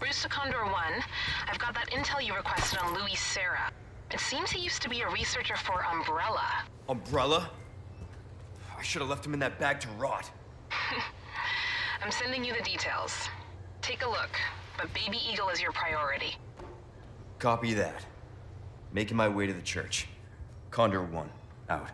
Bruce Condor 1. I've got that intel you requested on Luis Serra. It seems he used to be a researcher for Umbrella. Umbrella? I should have left him in that bag to rot. I'm sending you the details. Take a look, but Baby Eagle is your priority. Copy that. Making my way to the church. Condor 1, out.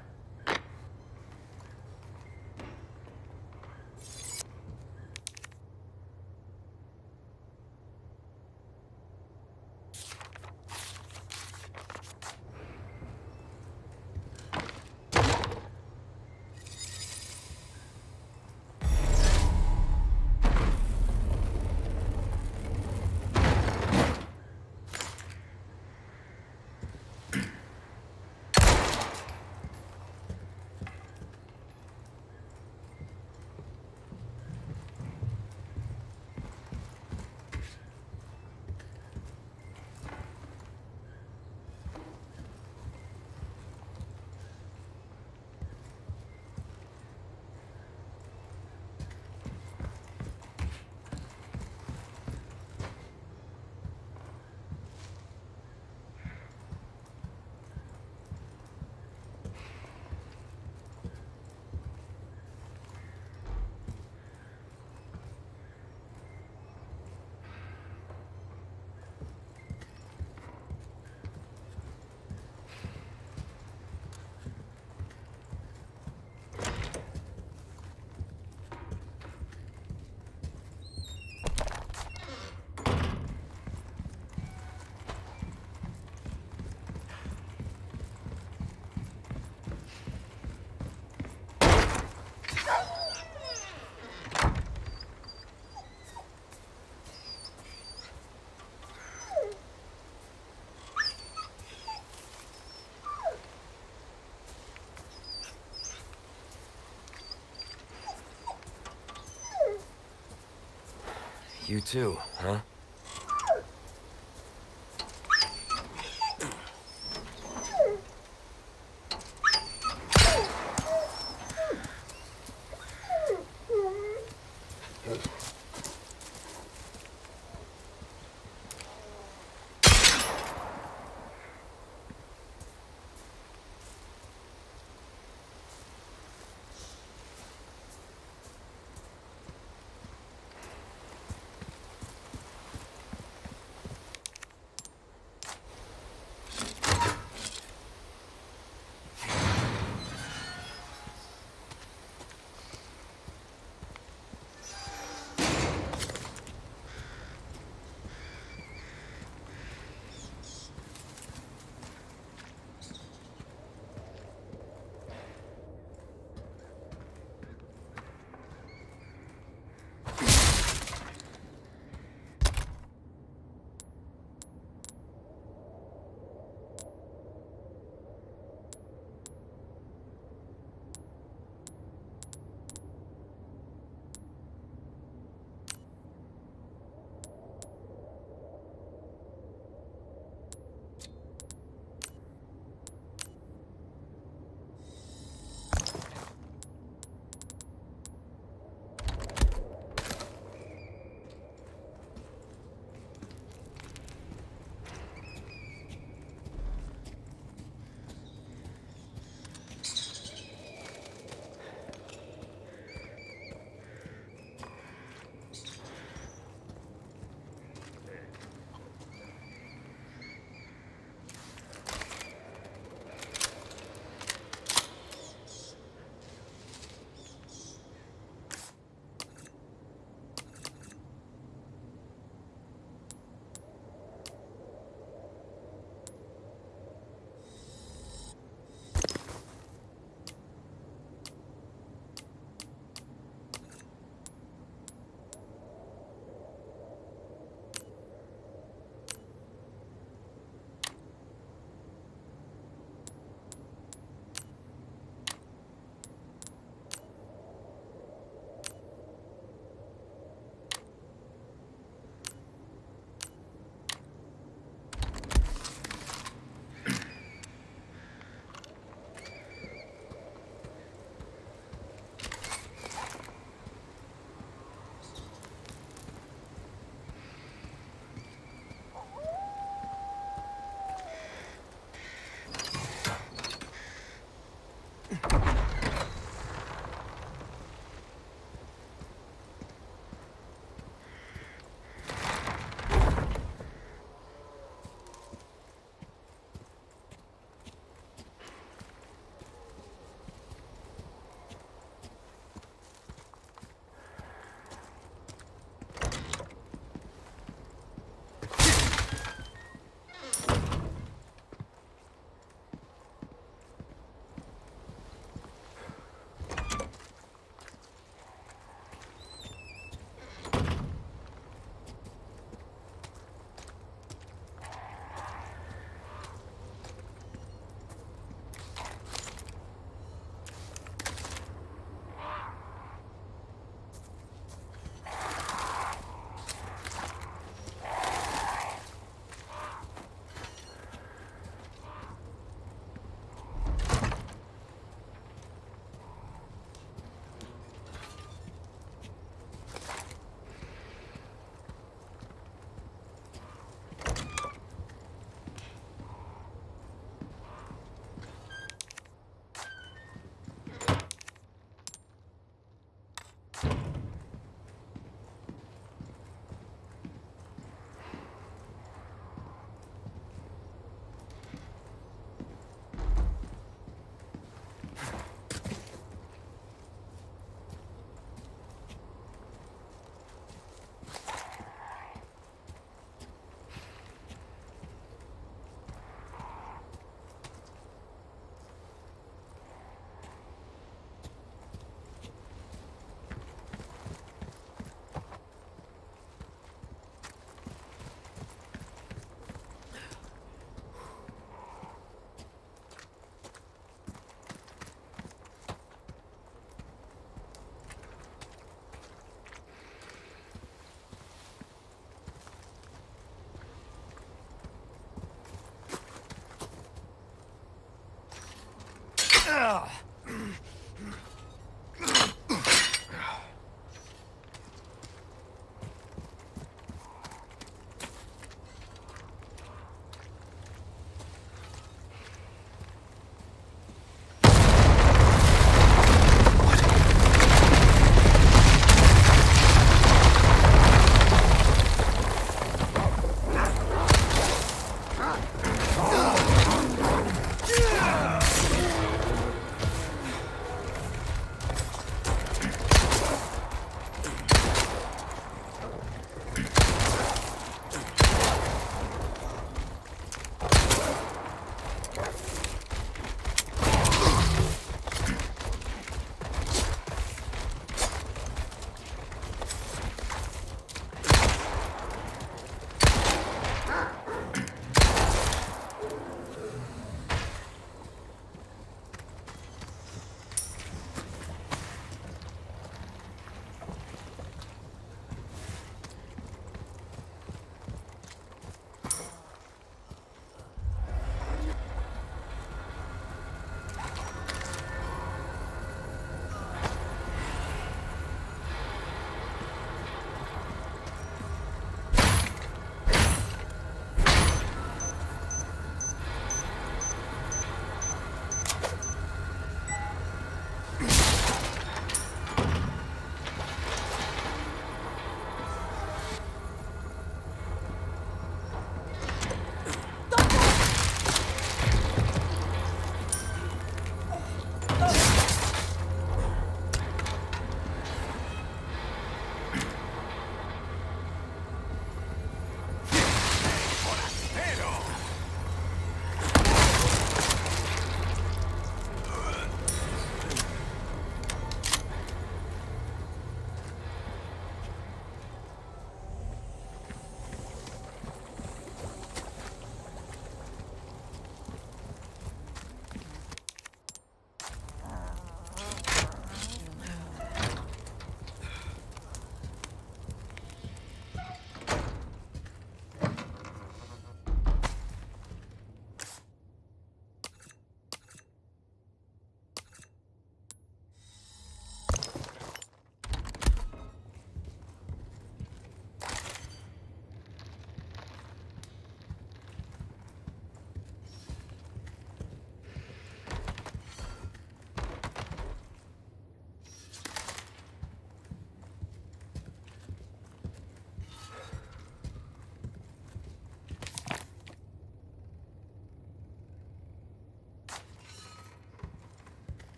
You too, huh?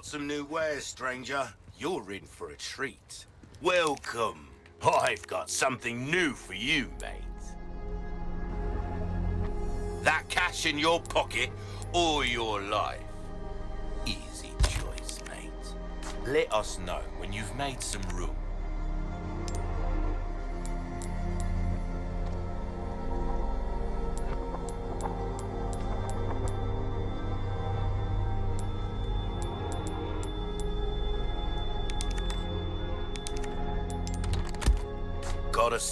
Got some new wares, stranger. You're in for a treat. Welcome. I've got something new for you, mate. That cash in your pocket or your life? Easy choice, mate. Let us know when you've made some room.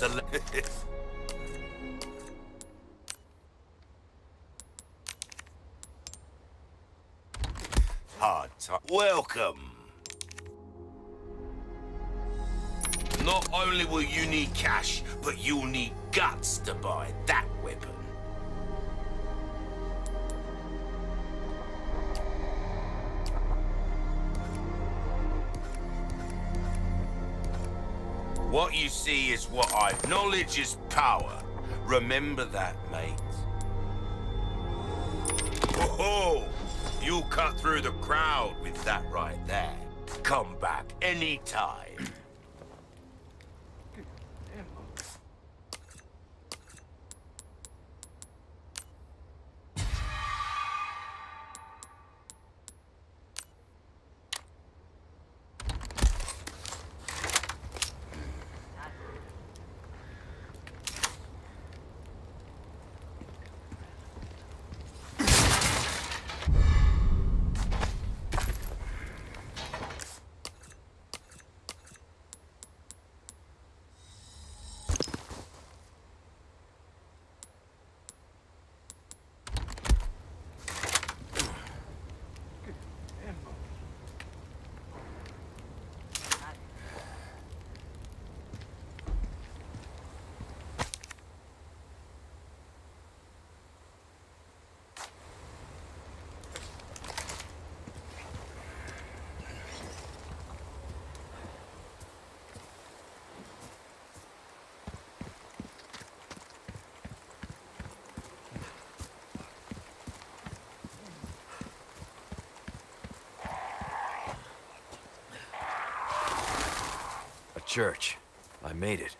Hard time. Welcome. Not only will you need cash, but you'll need guts to buy that weapon. What you see is what I've... Knowledge is power. Remember that, mate. Oh, you cut through the crowd with that right there. Come back anytime. A church. I made it.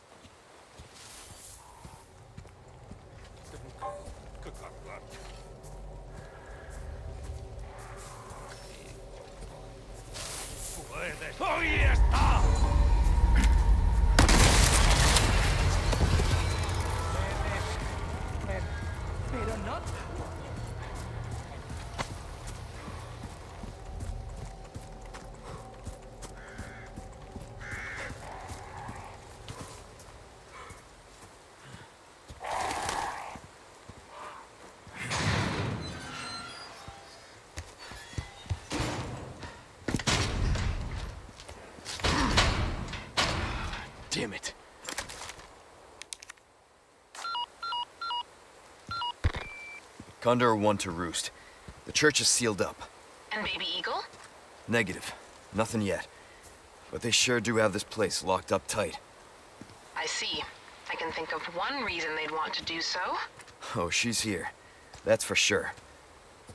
Damn it. Condor 1 to Roost. The church is sealed up. And Baby Eagle? Negative. Nothing yet. But they sure do have this place locked up tight. I see. I can think of one reason they'd want to do so. Oh, she's here. That's for sure.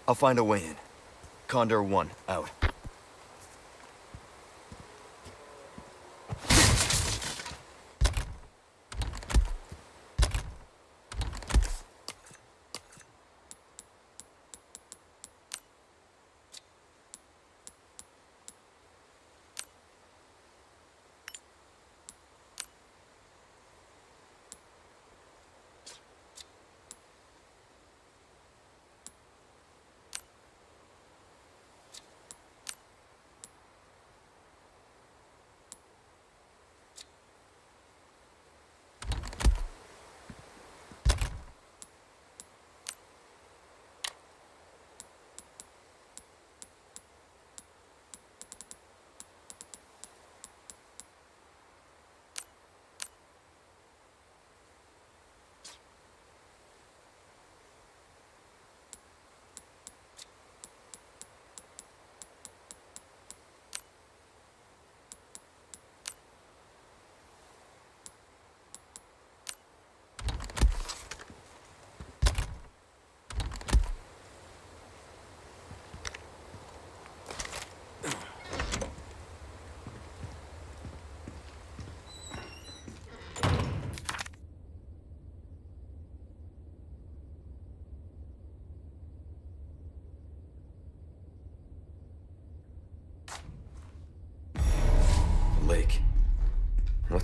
I'll find a way in. Condor 1, out.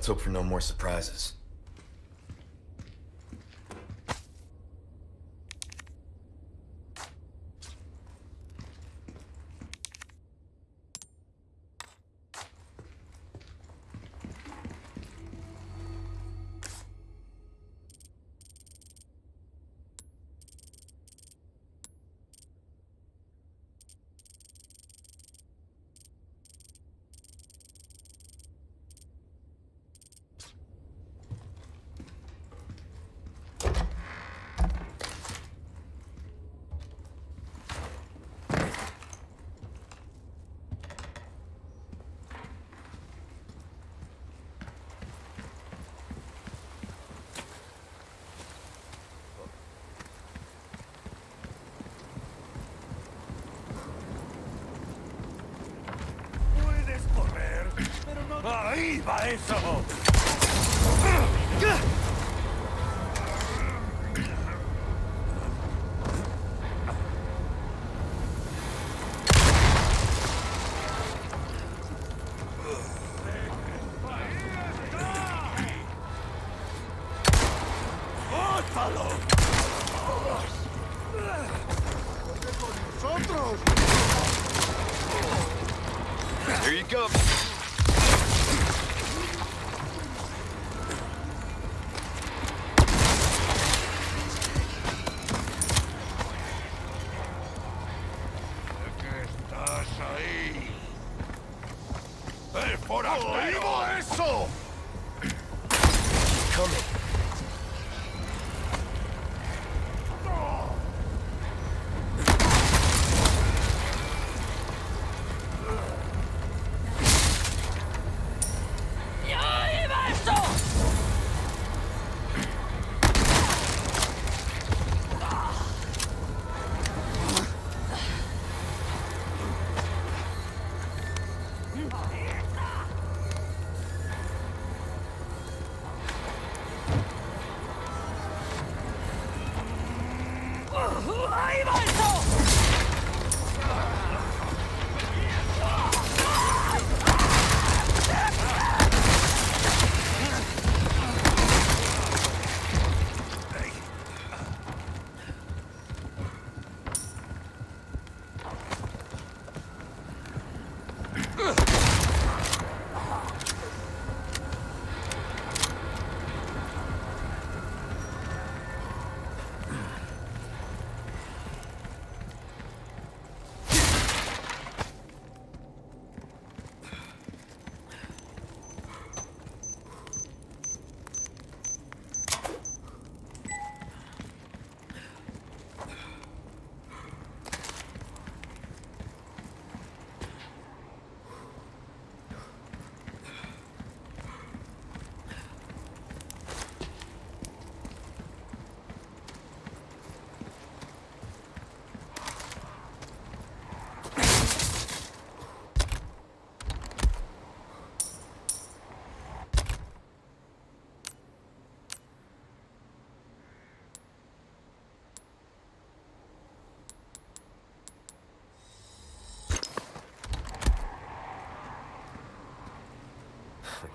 Let's hope for no more surprises. Verein zu.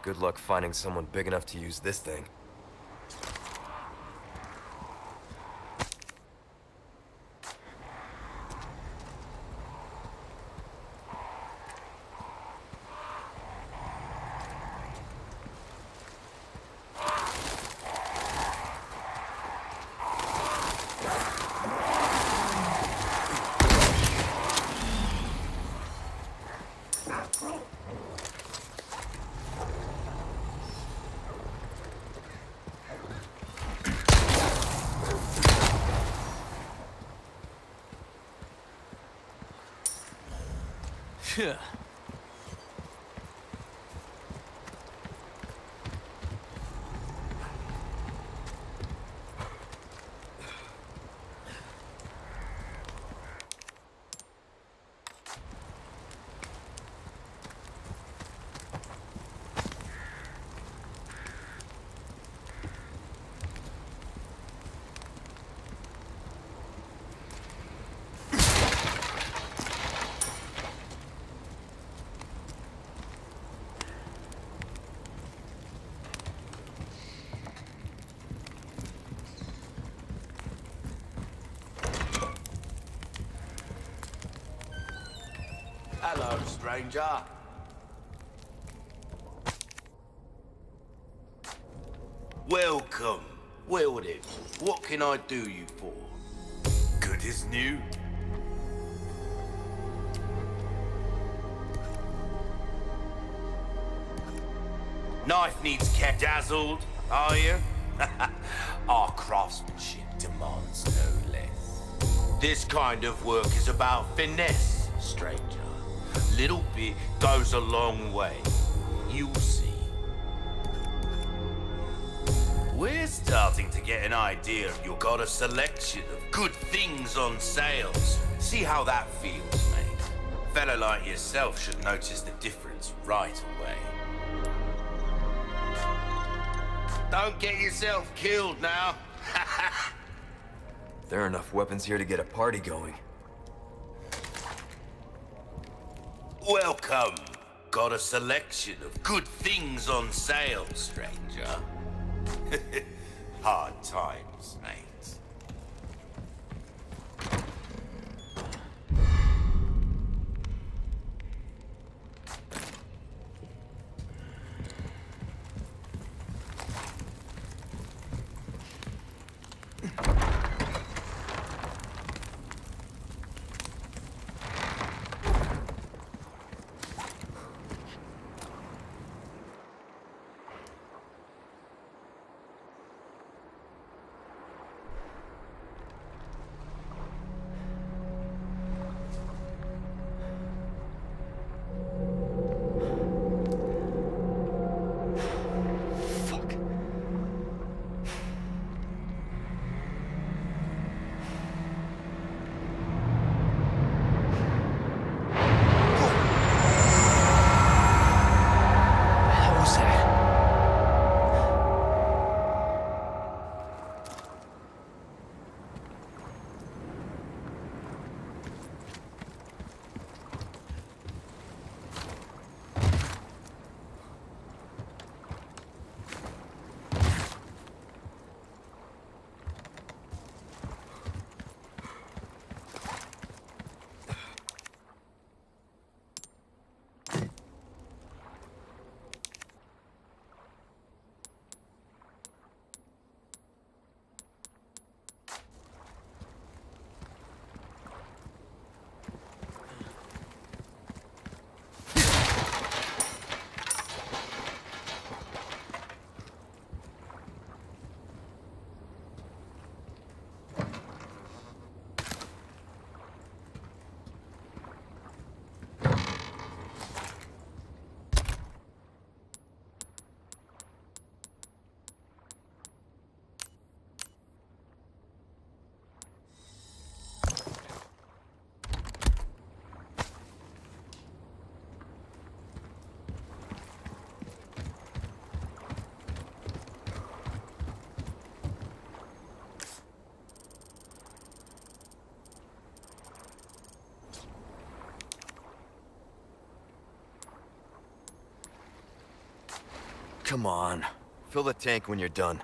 Good luck finding someone big enough to use this thing. Huh. Stranger. Welcome. Well then, what can I do you for? Good as new? Knife needs kept dazzled, are you? Our craftsmanship demands no less. This kind of work is about finesse, stranger. Little bit goes a long way. You'll see. We're starting to get an idea you've got a selection of good things on sales. See how that feels, mate. Fella like yourself should notice the difference right away. Don't get yourself killed now. There are enough weapons here to get a party going. Welcome. Got a selection of good things on sale, stranger. Hard times, mate. Come on. Fill the tank when you're done.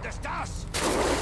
Gibt es das?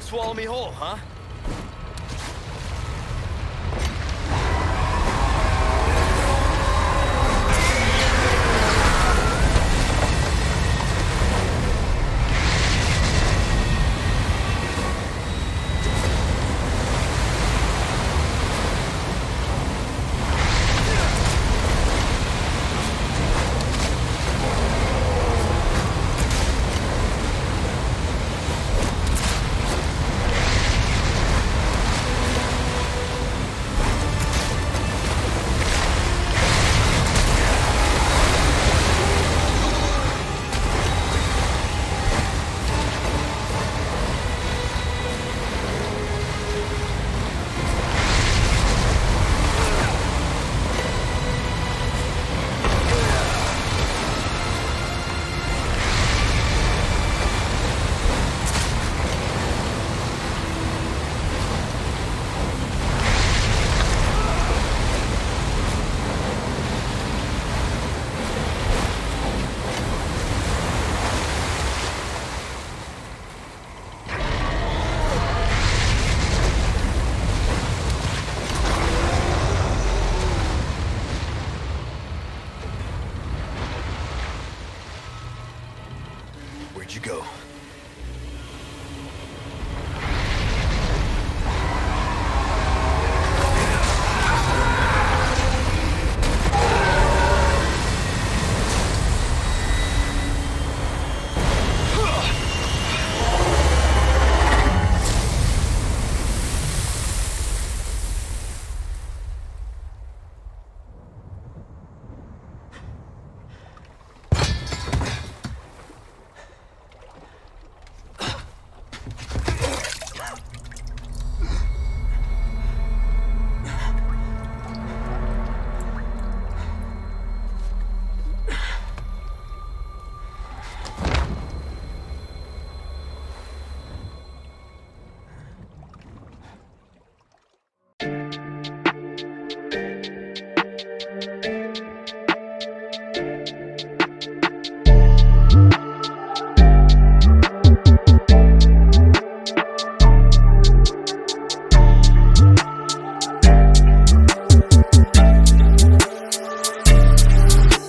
Swallow me whole, huh? Where'd you go?